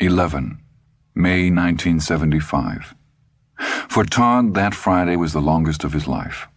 11. May 1975. For Todd, that Friday was the longest of his life.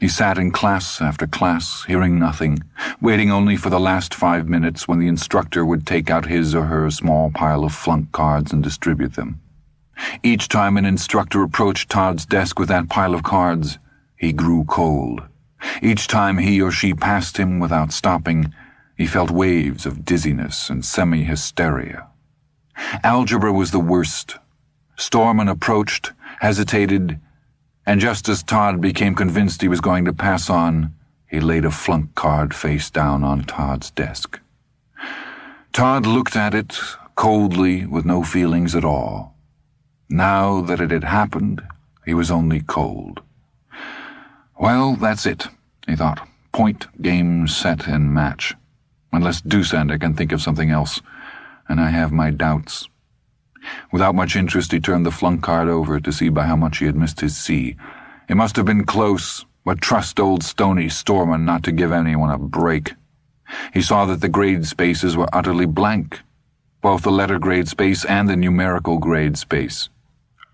He sat in class after class, hearing nothing, waiting only for the last five minutes when the instructor would take out his or her small pile of flunk cards and distribute them. Each time an instructor approached Todd's desk with that pile of cards, he grew cold. Each time he or she passed him without stopping, he felt waves of dizziness and semi hysteria. Algebra was the worst. Storman approached, hesitated, and just as Todd became convinced he was going to pass on, he laid a flunk card face down on Todd's desk. Todd looked at it coldly, with no feelings at all. Now that it had happened, he was only cold. Well, that's it, he thought. Point, game, set, and match unless Dussander can think of something else, and I have my doubts. Without much interest, he turned the flunk card over to see by how much he had missed his C. It must have been close, but trust old Stony Storman not to give anyone a break. He saw that the grade spaces were utterly blank, both the letter grade space and the numerical grade space.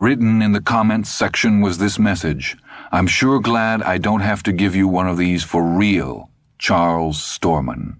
Written in the comments section was this message I'm sure glad I don't have to give you one of these for real, Charles Storman.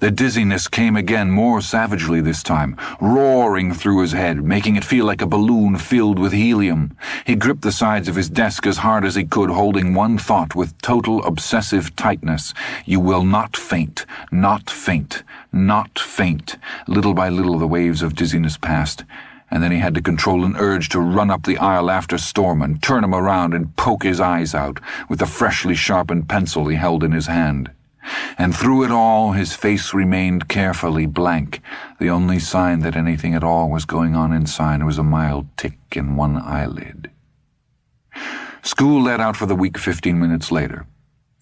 The dizziness came again more savagely this time, roaring through his head, making it feel like a balloon filled with helium. He gripped the sides of his desk as hard as he could, holding one thought with total obsessive tightness. You will not faint, not faint, not faint. Little by little the waves of dizziness passed, and then he had to control an urge to run up the aisle after Storman, turn him around and poke his eyes out with the freshly sharpened pencil he held in his hand. And through it all, his face remained carefully blank. The only sign that anything at all was going on inside was a mild tick in one eyelid. School let out for the week fifteen minutes later.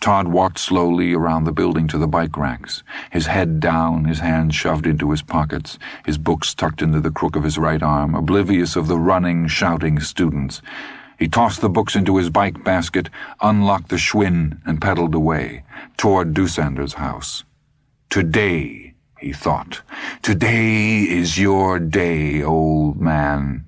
Todd walked slowly around the building to the bike racks, his head down, his hands shoved into his pockets, his books tucked into the crook of his right arm, oblivious of the running, shouting students. He tossed the books into his bike basket, unlocked the Schwinn, and pedaled away, toward Dussander's house. Today, he thought, today is your day, old man.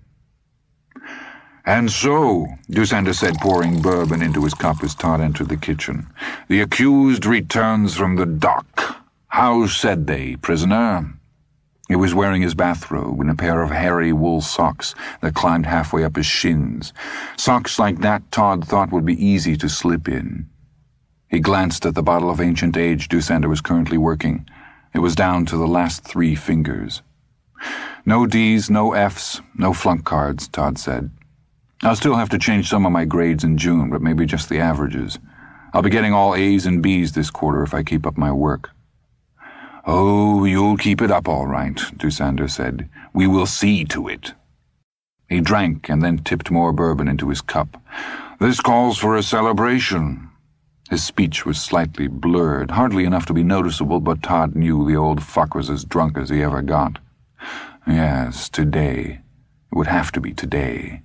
And so, Dussander said, pouring bourbon into his cup as Todd entered the kitchen, the accused returns from the dock. How said they, prisoner? He was wearing his bathrobe and a pair of hairy wool socks that climbed halfway up his shins. Socks like that Todd thought would be easy to slip in. He glanced at the bottle of ancient age Dussander was currently working. It was down to the last three fingers. No D's, no F's, no flunk cards, Todd said. I'll still have to change some of my grades in June, but maybe just the averages. I'll be getting all A's and B's this quarter if I keep up my work. Oh, you'll keep it up all right, Dussander said. We will see to it. He drank and then tipped more bourbon into his cup. This calls for a celebration. His speech was slightly blurred, hardly enough to be noticeable, but Todd knew the old fuck was as drunk as he ever got. Yes, today. It would have to be today.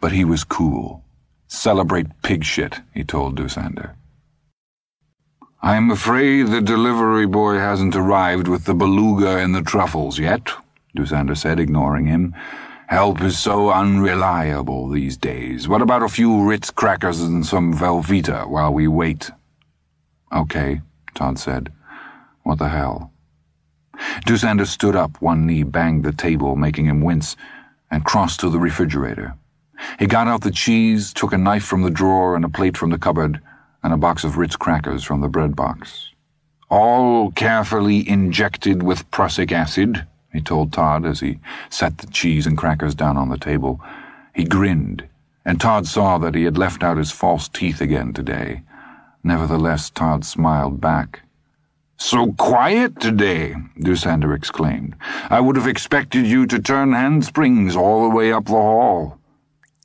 But he was cool. Celebrate pig shit, he told Dussander. I'm afraid the delivery boy hasn't arrived with the beluga and the truffles yet, Dussander said, ignoring him. Help is so unreliable these days. What about a few Ritz crackers and some Velveeta while we wait? Okay, Todd said. What the hell? Dussander stood up, one knee banged the table, making him wince, and crossed to the refrigerator. He got out the cheese, took a knife from the drawer and a plate from the cupboard, and a box of Ritz crackers from the bread box. All carefully injected with prussic acid, he told Todd as he set the cheese and crackers down on the table. He grinned, and Todd saw that he had left out his false teeth again today. Nevertheless, Todd smiled back. So quiet today, Dussander exclaimed. I would have expected you to turn handsprings all the way up the hall.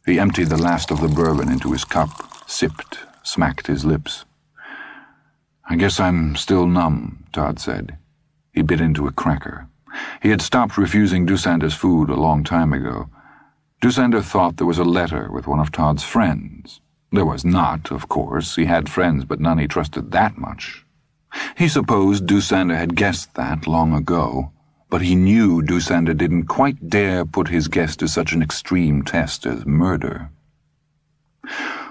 He emptied the last of the bourbon into his cup, sipped, smacked his lips. I guess I'm still numb, Todd said. He bit into a cracker. He had stopped refusing Dussander's food a long time ago. Dussander thought there was a letter with one of Todd's friends. There was not, of course. He had friends, but none he trusted that much. He supposed Dussander had guessed that long ago, but he knew Dussander didn't quite dare put his guest to such an extreme test as murder.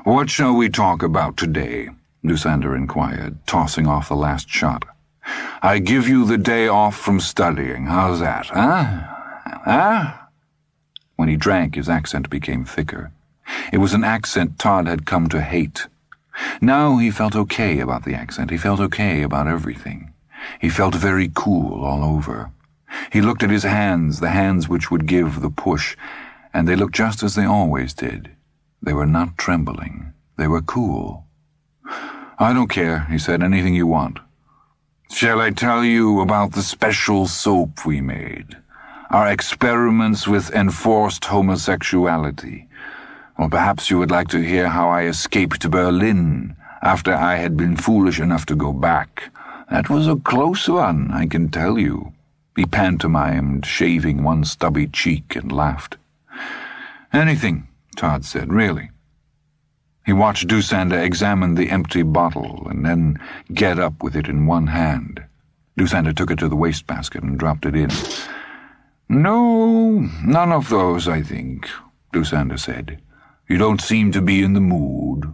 What shall we talk about today? Dussander inquired, tossing off the last shot. I give you the day off from studying. How's that, huh? Huh? When he drank, his accent became thicker. It was an accent Todd had come to hate. Now he felt okay about the accent. He felt okay about everything. He felt very cool all over. He looked at his hands, the hands which would give the push, and they looked just as they always did. They were not trembling. They were cool. I don't care, he said, anything you want. Shall I tell you about the special soap we made? Our experiments with enforced homosexuality? Or perhaps you would like to hear how I escaped to Berlin after I had been foolish enough to go back. That was a close one, I can tell you. He pantomimed, shaving one stubby cheek, and laughed. Anything, Todd said, really. He watched Dussander examine the empty bottle and then get up with it in one hand. Dussander took it to the wastebasket and dropped it in. No, none of those, I think, Dussander said. You don't seem to be in the mood.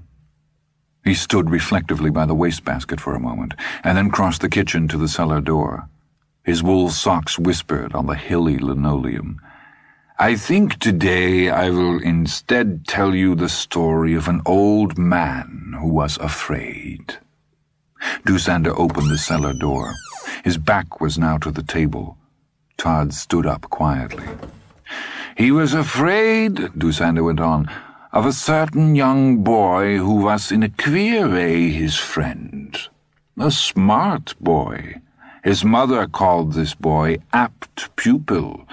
He stood reflectively by the wastebasket for a moment, and then crossed the kitchen to the cellar door. His wool socks whispered on the hilly linoleum. I think today I will instead tell you the story of an old man who was afraid. Dussander opened the cellar door. His back was now to the table. Todd stood up quietly. He was afraid, Dussander went on, of a certain young boy who was in a queer way his friend. A smart boy. His mother called this boy apt pupil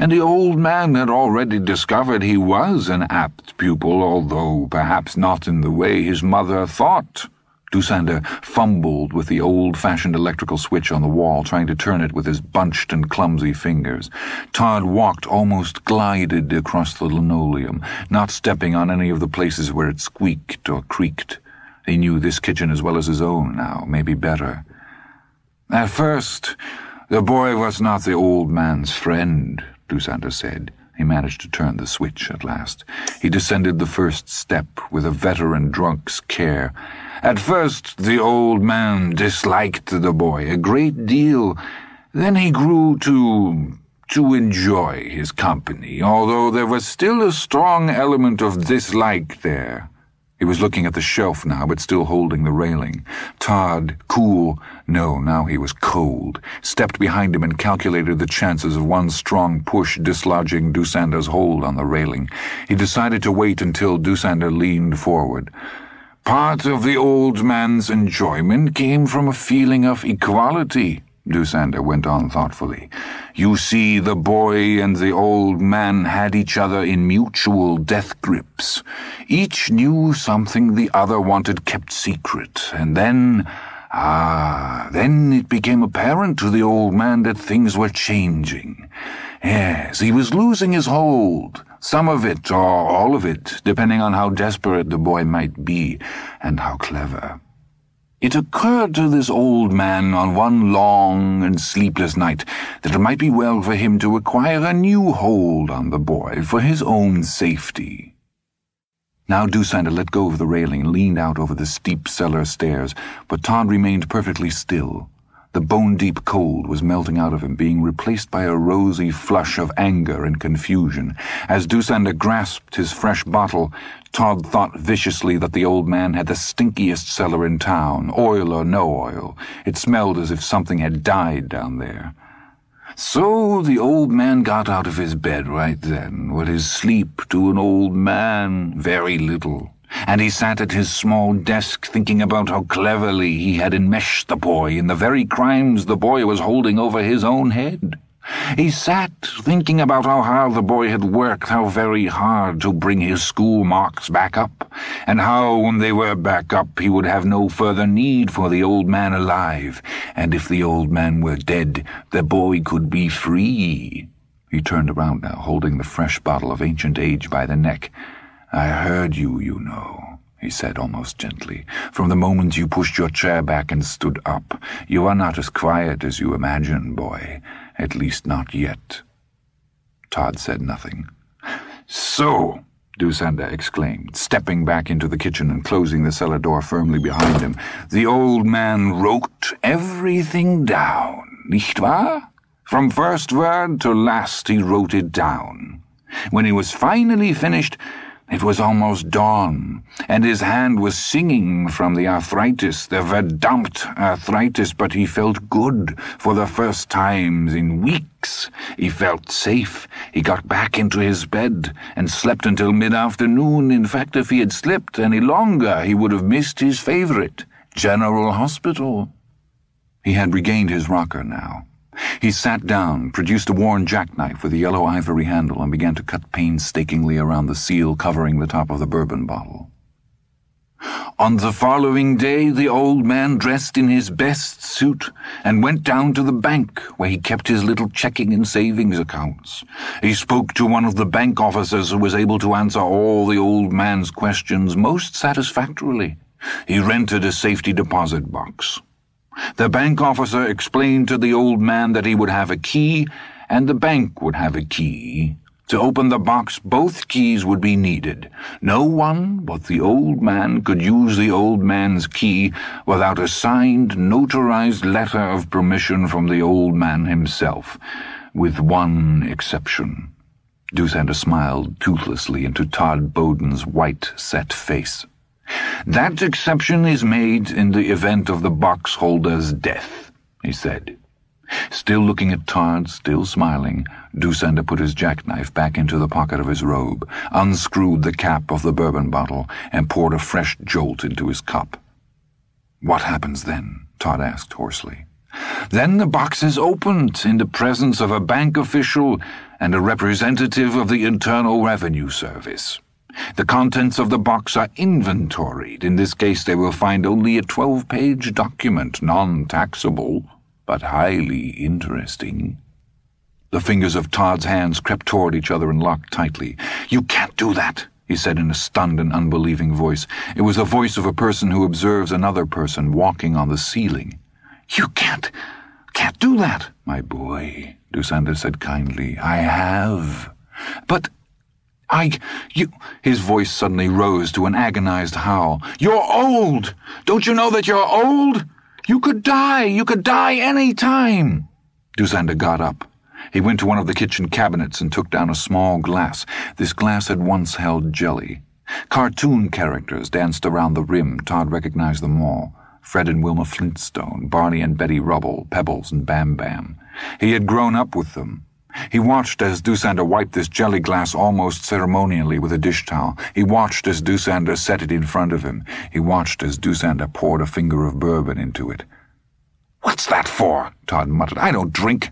and the old man had already discovered he was an apt pupil, although perhaps not in the way his mother thought. Dussander fumbled with the old-fashioned electrical switch on the wall, trying to turn it with his bunched and clumsy fingers. Todd walked, almost glided across the linoleum, not stepping on any of the places where it squeaked or creaked. He knew this kitchen as well as his own now, maybe better. At first, the boy was not the old man's friend. Dussander said. He managed to turn the switch at last. He descended the first step with a veteran drunk's care. At first, the old man disliked the boy a great deal. Then he grew to to enjoy his company, although there was still a strong element of dislike there. He was looking at the shelf now, but still holding the railing. Todd, cool, no, now he was cold, stepped behind him and calculated the chances of one strong push dislodging Dussander's hold on the railing. He decided to wait until Dussander leaned forward. Part of the old man's enjoyment came from a feeling of equality, Dussander went on thoughtfully. You see, the boy and the old man had each other in mutual death grips. Each knew something the other wanted kept secret, and then, ah, then it became apparent to the old man that things were changing. Yes, he was losing his hold. Some of it, or all of it, depending on how desperate the boy might be, and how clever. It occurred to this old man on one long and sleepless night that it might be well for him to acquire a new hold on the boy for his own safety. Now Dussander let go of the railing and leaned out over the steep cellar stairs, but Todd remained perfectly still. The bone-deep cold was melting out of him, being replaced by a rosy flush of anger and confusion. As Dussander grasped his fresh bottle, Todd thought viciously that the old man had the stinkiest cellar in town, oil or no oil. It smelled as if something had died down there. So the old man got out of his bed right then. What is sleep to an old man? Very little and he sat at his small desk thinking about how cleverly he had enmeshed the boy in the very crimes the boy was holding over his own head. He sat thinking about how hard the boy had worked, how very hard to bring his school marks back up, and how, when they were back up, he would have no further need for the old man alive, and if the old man were dead, the boy could be free. He turned around now, holding the fresh bottle of ancient age by the neck. I heard you, you know, he said almost gently. From the moment you pushed your chair back and stood up, you are not as quiet as you imagine, boy. At least not yet. Todd said nothing. So, Dussander exclaimed, stepping back into the kitchen and closing the cellar door firmly behind him. The old man wrote everything down, nicht wahr? From first word to last he wrote it down. When he was finally finished, it was almost dawn, and his hand was singing from the arthritis, the verdammpt arthritis, but he felt good for the first times in weeks. He felt safe. He got back into his bed and slept until mid-afternoon. In fact, if he had slept any longer, he would have missed his favorite, General Hospital. He had regained his rocker now. He sat down, produced a worn jackknife with a yellow ivory handle, and began to cut painstakingly around the seal covering the top of the bourbon bottle. On the following day, the old man dressed in his best suit and went down to the bank where he kept his little checking and savings accounts. He spoke to one of the bank officers who was able to answer all the old man's questions most satisfactorily. He rented a safety deposit box. The bank officer explained to the old man that he would have a key and the bank would have a key. To open the box, both keys would be needed. No one but the old man could use the old man's key without a signed, notarized letter of permission from the old man himself, with one exception. Dussander smiled toothlessly into Todd Bowden's white, set face. That exception is made in the event of the box holder's death, he said. Still looking at Todd, still smiling, Dussander put his jackknife back into the pocket of his robe, unscrewed the cap of the bourbon bottle, and poured a fresh jolt into his cup. What happens then? Todd asked hoarsely. Then the box is opened in the presence of a bank official and a representative of the Internal Revenue Service. The contents of the box are inventoried. In this case, they will find only a 12 page document, non taxable, but highly interesting. The fingers of Todd's hands crept toward each other and locked tightly. You can't do that, he said in a stunned and unbelieving voice. It was the voice of a person who observes another person walking on the ceiling. You can't, can't do that, my boy, Dussander said kindly. I have. But I. You. His voice suddenly rose to an agonized howl. You're old! Don't you know that you're old? You could die! You could die any time! Dussander got up. He went to one of the kitchen cabinets and took down a small glass. This glass had once held jelly. Cartoon characters danced around the rim. Todd recognized them all. Fred and Wilma Flintstone, Barney and Betty Rubble, Pebbles and Bam Bam. He had grown up with them. He watched as Dussander wiped this jelly glass almost ceremonially with a dish towel. He watched as Dussander set it in front of him. He watched as Dussander poured a finger of bourbon into it. What's that for? Todd muttered. I don't drink.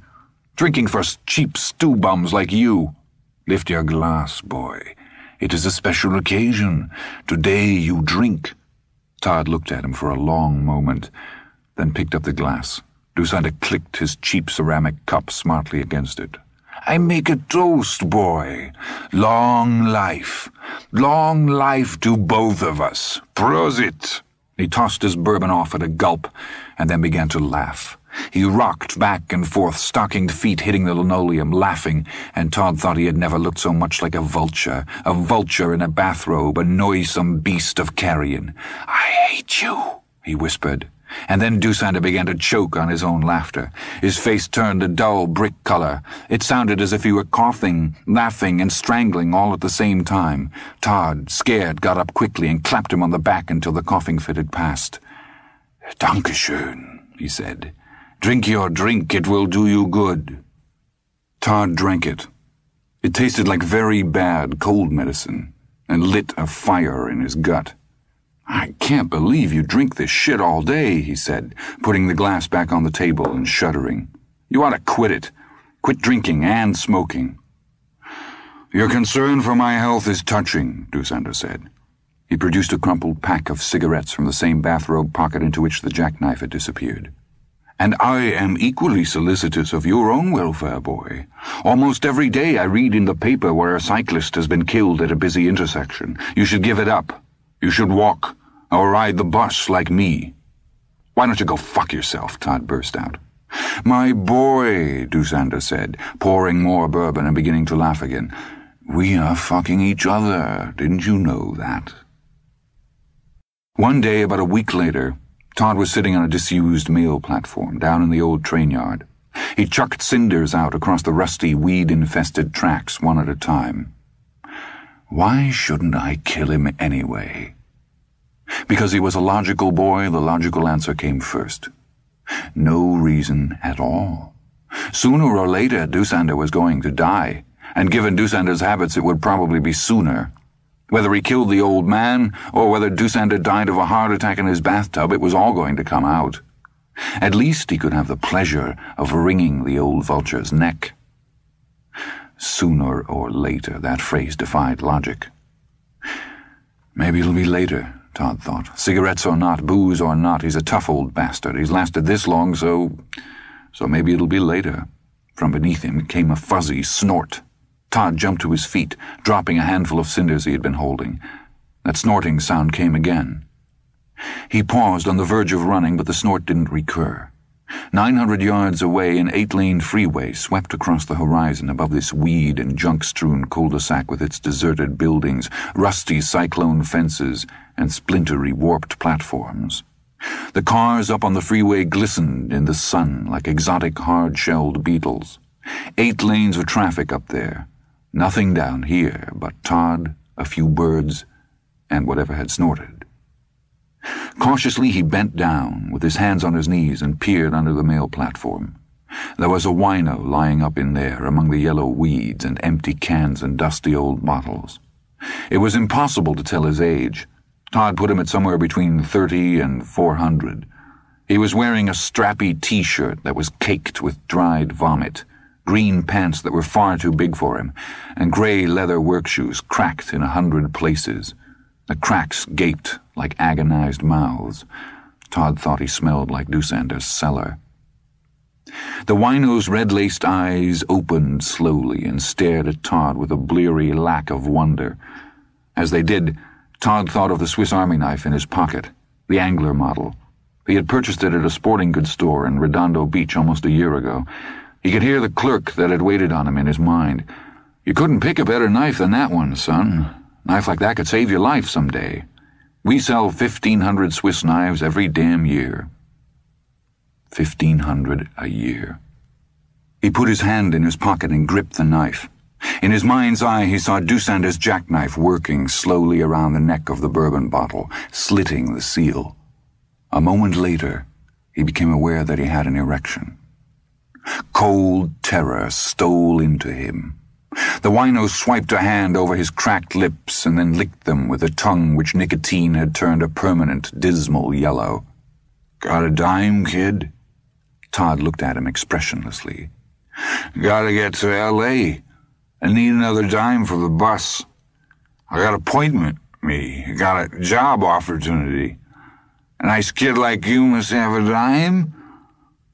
Drinking for cheap stew bums like you. Lift your glass, boy. It is a special occasion. Today you drink. Todd looked at him for a long moment, then picked up the glass. Dussander clicked his cheap ceramic cup smartly against it. I make a toast, boy. Long life. Long life to both of us. Prosit. He tossed his bourbon off at a gulp and then began to laugh. He rocked back and forth, stockinged feet hitting the linoleum, laughing, and Todd thought he had never looked so much like a vulture, a vulture in a bathrobe, a noisome beast of carrion. I hate you, he whispered. And then Dussander began to choke on his own laughter. His face turned a dull brick color. It sounded as if he were coughing, laughing, and strangling all at the same time. Todd, scared, got up quickly and clapped him on the back until the coughing fit had passed. Dankeschön, he said. Drink your drink, it will do you good. Todd drank it. It tasted like very bad cold medicine and lit a fire in his gut. I can't believe you drink this shit all day, he said, putting the glass back on the table and shuddering. You ought to quit it. Quit drinking and smoking. Your concern for my health is touching, Dussander said. He produced a crumpled pack of cigarettes from the same bathrobe pocket into which the jackknife had disappeared. And I am equally solicitous of your own welfare, boy. Almost every day I read in the paper where a cyclist has been killed at a busy intersection. You should give it up. You should walk or ride the bus like me. Why don't you go fuck yourself? Todd burst out. My boy, Dussander said, pouring more bourbon and beginning to laugh again. We are fucking each other. Didn't you know that? One day, about a week later, Todd was sitting on a disused mail platform down in the old train yard. He chucked cinders out across the rusty, weed-infested tracks one at a time. Why shouldn't I kill him anyway? Because he was a logical boy, the logical answer came first. No reason at all. Sooner or later, Dussander was going to die, and given Dussander's habits, it would probably be sooner. Whether he killed the old man, or whether Dussander died of a heart attack in his bathtub, it was all going to come out. At least he could have the pleasure of wringing the old vulture's neck. Sooner or later, that phrase defied logic. Maybe it'll be later, Todd thought. Cigarettes or not, booze or not, he's a tough old bastard. He's lasted this long, so... so maybe it'll be later. From beneath him came a fuzzy snort. Todd jumped to his feet, dropping a handful of cinders he had been holding. That snorting sound came again. He paused on the verge of running, but the snort didn't recur. Nine hundred yards away, an eight-lane freeway swept across the horizon above this weed and junk-strewn cul-de-sac with its deserted buildings, rusty cyclone fences, and splintery warped platforms. The cars up on the freeway glistened in the sun like exotic hard-shelled beetles. Eight lanes of traffic up there. Nothing down here but Todd, a few birds, and whatever had snorted. Cautiously, he bent down, with his hands on his knees, and peered under the mail platform. There was a wino lying up in there among the yellow weeds and empty cans and dusty old bottles. It was impossible to tell his age. Todd put him at somewhere between thirty and four hundred. He was wearing a strappy t-shirt that was caked with dried vomit, green pants that were far too big for him, and gray leather work shoes cracked in a hundred places. The cracks gaped like agonized mouths. Todd thought he smelled like Dussander's cellar. The wino's red-laced eyes opened slowly and stared at Todd with a bleary lack of wonder. As they did, Todd thought of the Swiss Army knife in his pocket, the angler model. He had purchased it at a sporting goods store in Redondo Beach almost a year ago. He could hear the clerk that had waited on him in his mind. You couldn't pick a better knife than that one, son. Knife like that could save your life someday. We sell 1,500 Swiss knives every damn year. 1,500 a year. He put his hand in his pocket and gripped the knife. In his mind's eye, he saw Dussander's jackknife working slowly around the neck of the bourbon bottle, slitting the seal. A moment later, he became aware that he had an erection. Cold terror stole into him. The wino swiped a hand over his cracked lips and then licked them with a tongue which nicotine had turned a permanent, dismal yellow. Got a dime, kid? Todd looked at him expressionlessly. Gotta get to L.A. I need another dime for the bus. I got appointment, me. I got a job opportunity. A nice kid like you must have a dime?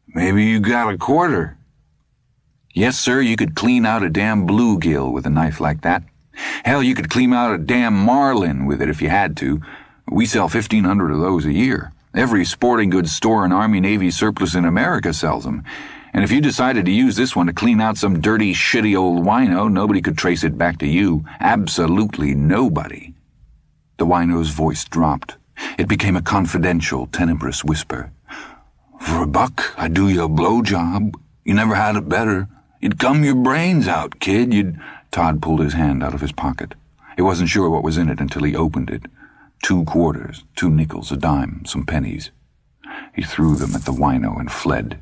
Maybe you got a quarter. Yes, sir, you could clean out a damn bluegill with a knife like that. Hell, you could clean out a damn marlin with it if you had to. We sell 1,500 of those a year. Every sporting goods store and Army Navy surplus in America sells them. And if you decided to use this one to clean out some dirty, shitty old wino, nobody could trace it back to you. Absolutely nobody. The wino's voice dropped. It became a confidential, tenebrous whisper. For a buck, I'd do you a blowjob. You never had it better. You'd gum your brains out, kid. You'd. Todd pulled his hand out of his pocket. He wasn't sure what was in it until he opened it. Two quarters, two nickels, a dime, some pennies. He threw them at the wino and fled.